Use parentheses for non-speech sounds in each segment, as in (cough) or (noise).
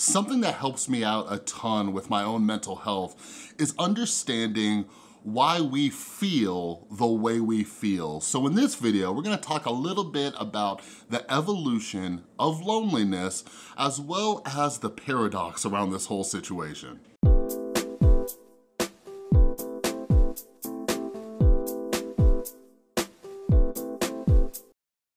Something that helps me out a ton with my own mental health is understanding why we feel the way we feel. So in this video, we're gonna talk a little bit about the evolution of loneliness as well as the paradox around this whole situation.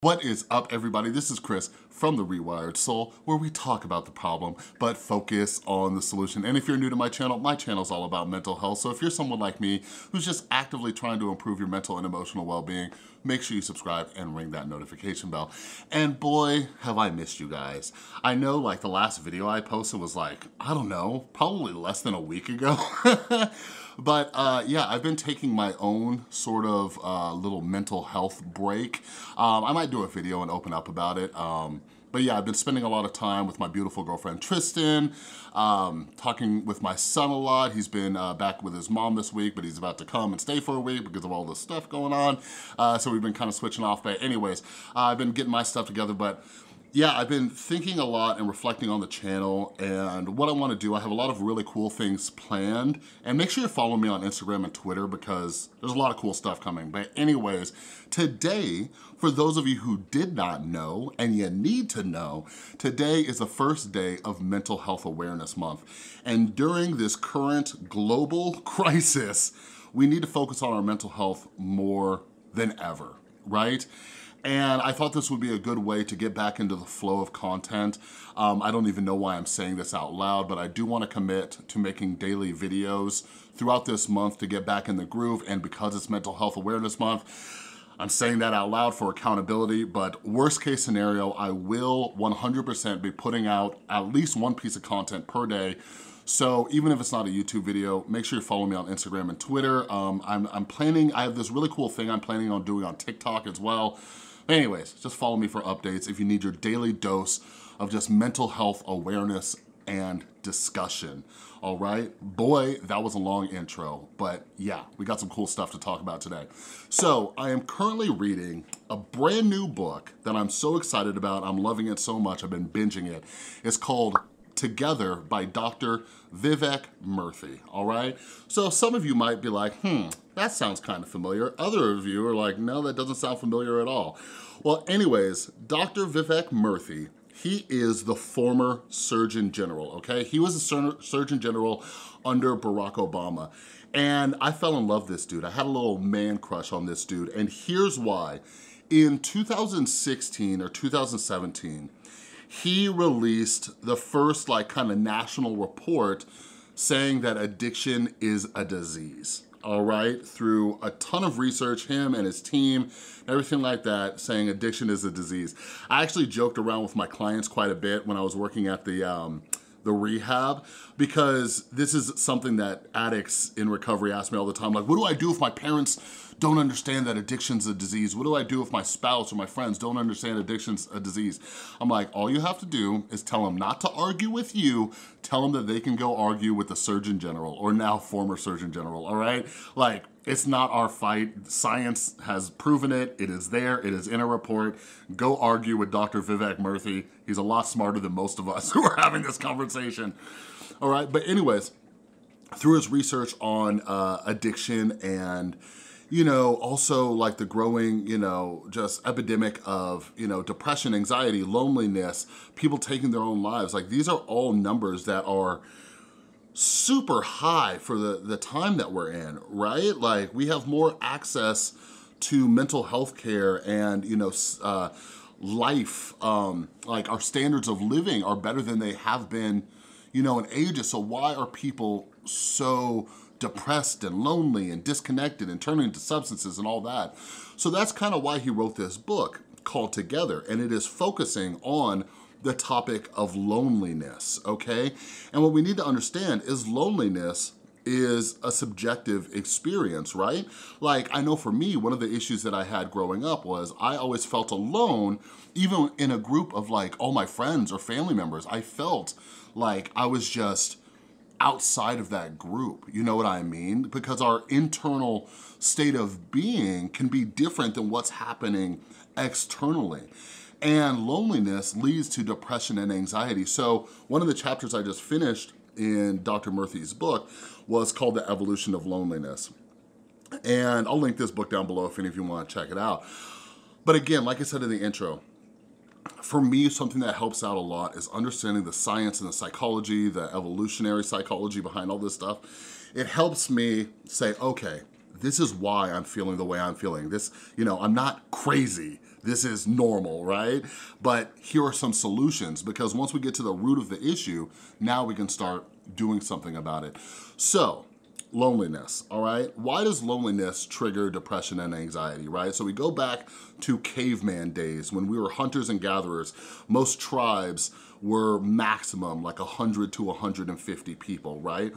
What is up everybody? This is Chris from The Rewired Soul where we talk about the problem but focus on the solution. And if you're new to my channel, my channel is all about mental health. So if you're someone like me who's just actively trying to improve your mental and emotional well-being, make sure you subscribe and ring that notification bell. And boy, have I missed you guys. I know like the last video I posted was like, I don't know, probably less than a week ago. (laughs) But uh, yeah, I've been taking my own sort of uh, little mental health break. Um, I might do a video and open up about it. Um, but yeah, I've been spending a lot of time with my beautiful girlfriend, Tristan, um, talking with my son a lot. He's been uh, back with his mom this week, but he's about to come and stay for a week because of all this stuff going on. Uh, so we've been kind of switching off. But anyways, uh, I've been getting my stuff together, but yeah, I've been thinking a lot and reflecting on the channel and what I wanna do. I have a lot of really cool things planned and make sure you follow me on Instagram and Twitter because there's a lot of cool stuff coming. But anyways, today, for those of you who did not know and you need to know, today is the first day of Mental Health Awareness Month. And during this current global (laughs) crisis, we need to focus on our mental health more than ever, right? And I thought this would be a good way to get back into the flow of content. Um, I don't even know why I'm saying this out loud, but I do wanna commit to making daily videos throughout this month to get back in the groove. And because it's Mental Health Awareness Month, I'm saying that out loud for accountability, but worst case scenario, I will 100% be putting out at least one piece of content per day so even if it's not a YouTube video, make sure you follow me on Instagram and Twitter. Um, I'm, I'm planning, I have this really cool thing I'm planning on doing on TikTok as well. Anyways, just follow me for updates if you need your daily dose of just mental health awareness and discussion, all right? Boy, that was a long intro, but yeah, we got some cool stuff to talk about today. So I am currently reading a brand new book that I'm so excited about. I'm loving it so much, I've been binging it. It's called Together by Dr. Vivek Murthy, all right? So some of you might be like, hmm, that sounds kind of familiar. Other of you are like, no, that doesn't sound familiar at all. Well, anyways, Dr. Vivek Murthy, he is the former Surgeon General, okay? He was a Surgeon General under Barack Obama. And I fell in love with this dude. I had a little man crush on this dude. And here's why. In 2016 or 2017, he released the first like kind of national report saying that addiction is a disease all right, through a ton of research, him and his team, everything like that, saying addiction is a disease. I actually joked around with my clients quite a bit when I was working at the, um, the rehab because this is something that addicts in recovery ask me all the time. Like, what do I do if my parents don't understand that addiction's a disease? What do I do if my spouse or my friends don't understand addiction's a disease? I'm like, all you have to do is tell them not to argue with you, tell them that they can go argue with the Surgeon General or now former Surgeon General, all right? Like, it's not our fight. Science has proven it. It is there. It is in a report. Go argue with Dr. Vivek Murthy. He's a lot smarter than most of us (laughs) who are having this conversation. All right, but anyways, through his research on uh, addiction and you know, also like the growing, you know, just epidemic of, you know, depression, anxiety, loneliness, people taking their own lives. Like these are all numbers that are super high for the, the time that we're in, right? Like we have more access to mental health care and, you know, uh, life, um, like our standards of living are better than they have been, you know, in ages. So why are people so depressed and lonely and disconnected and turning to substances and all that? So that's kind of why he wrote this book called Together. And it is focusing on the topic of loneliness, okay? And what we need to understand is loneliness is a subjective experience, right? Like, I know for me, one of the issues that I had growing up was I always felt alone, even in a group of like all my friends or family members. I felt like I was just outside of that group, you know what I mean? Because our internal state of being can be different than what's happening externally. And loneliness leads to depression and anxiety. So one of the chapters I just finished in Dr. Murthy's book was called The Evolution of Loneliness. And I'll link this book down below if any of you wanna check it out. But again, like I said in the intro, for me, something that helps out a lot is understanding the science and the psychology, the evolutionary psychology behind all this stuff. It helps me say, okay, this is why I'm feeling the way I'm feeling. This, you know, I'm not crazy. This is normal, right? But here are some solutions because once we get to the root of the issue, now we can start doing something about it. So, loneliness, all right? Why does loneliness trigger depression and anxiety, right? So we go back to caveman days when we were hunters and gatherers. Most tribes were maximum like 100 to 150 people, right?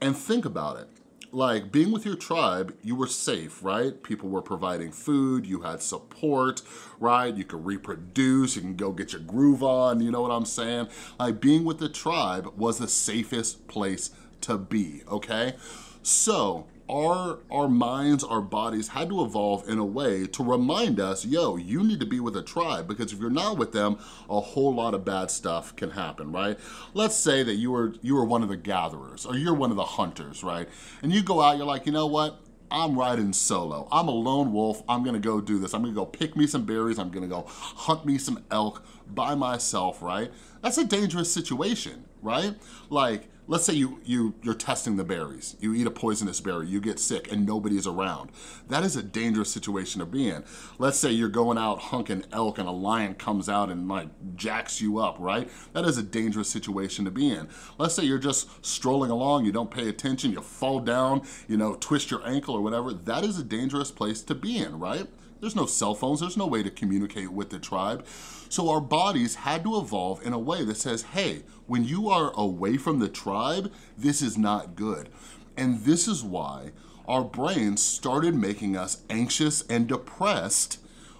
And think about it. Like being with your tribe, you were safe, right? People were providing food, you had support, right? You could reproduce, you can go get your groove on, you know what I'm saying? Like being with the tribe was the safest place to be, okay? So our, our minds, our bodies had to evolve in a way to remind us, yo, you need to be with a tribe because if you're not with them, a whole lot of bad stuff can happen, right? Let's say that you were, you were one of the gatherers or you're one of the hunters, right? And you go out, you're like, you know what? I'm riding solo. I'm a lone wolf. I'm gonna go do this. I'm gonna go pick me some berries. I'm gonna go hunt me some elk by myself, right? That's a dangerous situation, right? Like, let's say you, you, you're testing the berries. You eat a poisonous berry, you get sick and nobody's around. That is a dangerous situation to be in. Let's say you're going out hunking elk and a lion comes out and like jacks you up, right? That is a dangerous situation to be in. Let's say you're just strolling along, you don't pay attention, you fall down, you know, twist your ankle or whatever. That is a dangerous place to be in, right? There's no cell phones, there's no way to communicate with the tribe. So our bodies had to evolve in a way that says, hey, when you are away from the tribe, this is not good. And this is why our brains started making us anxious and depressed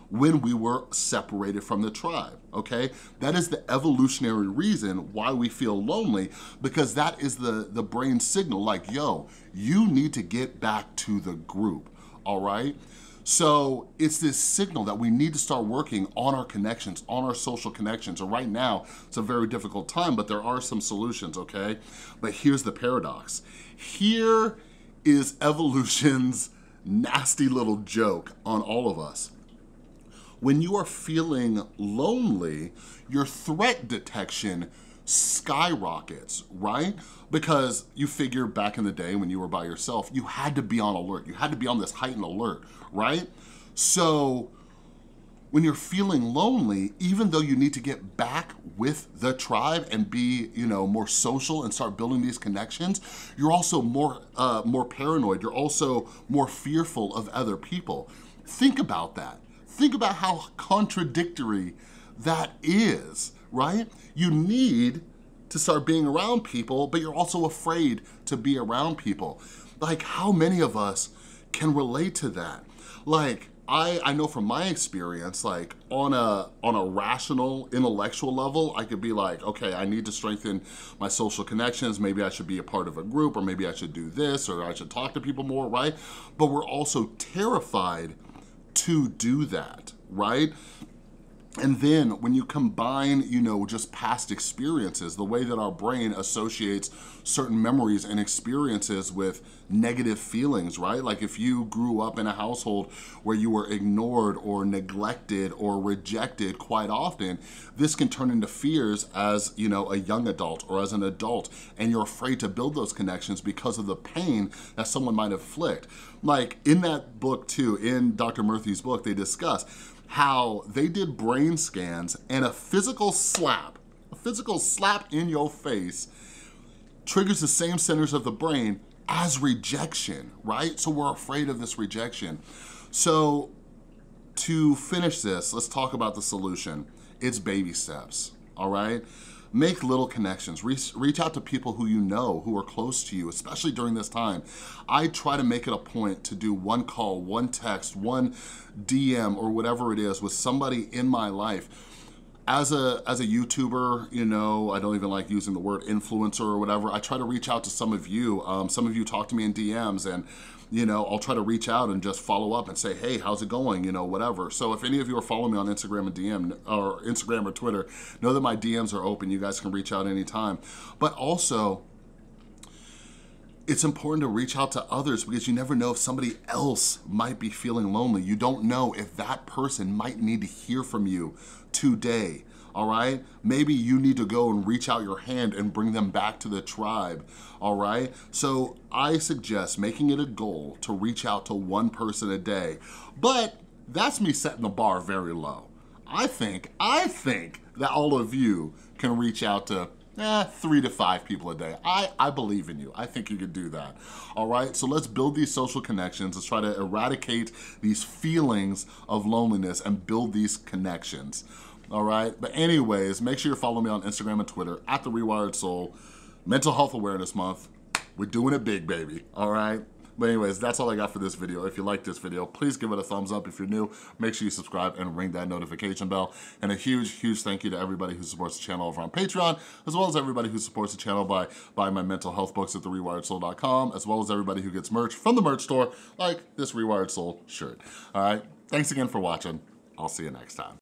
when we were separated from the tribe, okay? That is the evolutionary reason why we feel lonely because that is the, the brain signal like, yo, you need to get back to the group, all right? So it's this signal that we need to start working on our connections, on our social connections. And right now, it's a very difficult time, but there are some solutions, okay? But here's the paradox. Here is evolution's (laughs) nasty little joke on all of us. When you are feeling lonely, your threat detection skyrockets, right? Because you figure back in the day when you were by yourself, you had to be on alert. You had to be on this heightened alert, right? So when you're feeling lonely, even though you need to get back with the tribe and be, you know, more social and start building these connections, you're also more, uh, more paranoid. You're also more fearful of other people. Think about that. Think about how contradictory that is right? You need to start being around people, but you're also afraid to be around people. Like how many of us can relate to that? Like, I, I know from my experience, like on a on a rational, intellectual level, I could be like, okay, I need to strengthen my social connections. Maybe I should be a part of a group, or maybe I should do this, or I should talk to people more, right? But we're also terrified to do that, right? And then when you combine, you know, just past experiences, the way that our brain associates certain memories and experiences with negative feelings, right? Like if you grew up in a household where you were ignored or neglected or rejected quite often, this can turn into fears as, you know, a young adult or as an adult, and you're afraid to build those connections because of the pain that someone might inflict. Like in that book too, in Dr. Murthy's book, they discuss how they did brain scans and a physical slap, a physical slap in your face triggers the same centers of the brain as rejection, right? So we're afraid of this rejection. So to finish this, let's talk about the solution. It's baby steps, all right? Make little connections. Reach, reach out to people who you know, who are close to you, especially during this time. I try to make it a point to do one call, one text, one DM, or whatever it is with somebody in my life as a as a YouTuber, you know, I don't even like using the word influencer or whatever. I try to reach out to some of you. Um, some of you talk to me in DMs and you know, I'll try to reach out and just follow up and say, hey, how's it going? You know, whatever. So if any of you are following me on Instagram and DM or Instagram or Twitter, know that my DMs are open. You guys can reach out anytime. But also, it's important to reach out to others because you never know if somebody else might be feeling lonely. You don't know if that person might need to hear from you today, all right? Maybe you need to go and reach out your hand and bring them back to the tribe, all right? So I suggest making it a goal to reach out to one person a day, but that's me setting the bar very low. I think, I think that all of you can reach out to eh, three to five people a day. I, I believe in you. I think you could do that. All right, so let's build these social connections. Let's try to eradicate these feelings of loneliness and build these connections. All right, but anyways, make sure you follow me on Instagram and Twitter at The Rewired Soul. Mental Health Awareness Month. We're doing it big, baby. All right? But anyways, that's all I got for this video. If you like this video, please give it a thumbs up. If you're new, make sure you subscribe and ring that notification bell. And a huge, huge thank you to everybody who supports the channel over on Patreon, as well as everybody who supports the channel by buying my mental health books at therewiredsoul.com, as well as everybody who gets merch from the merch store, like this Rewired Soul shirt. All right, thanks again for watching. I'll see you next time.